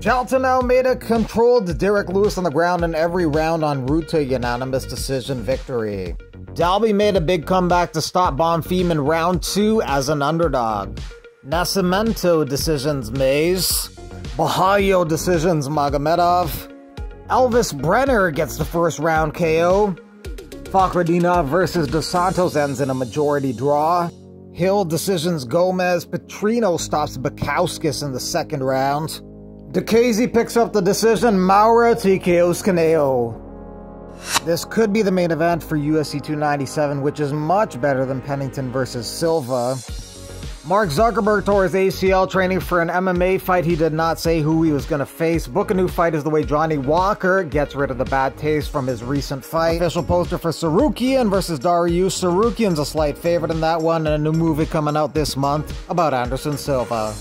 Jailton Almeida controlled Derrick Lewis on the ground in every round en route to unanimous decision victory. Dalby made a big comeback to stop Bonfim in round two as an underdog. Nascimento decisions Mayes. Borralho decisions Magomedov. Elves Brener gets the first round KO. Fakhretdinov versus Dos Santos ends in a majority draw. Hill decisions Gomez. Petrino stops Bukauskas in the second round. Diakiese picks up the decision. Maura TKO's Caneo. This could be the main event for UFC 297, which is much better than Pennington versus Silva. Mark Zuckerberg tore his ACL training for an MMA fight. He did not say who he was going to face. Book a new fight is the way Johnny Walker gets rid of the bad taste from his recent fight. Official poster for Tsarukyan versus Dariush. Tsarukyan's a slight favorite in that one, and a new movie coming out this month about Anderson Silva.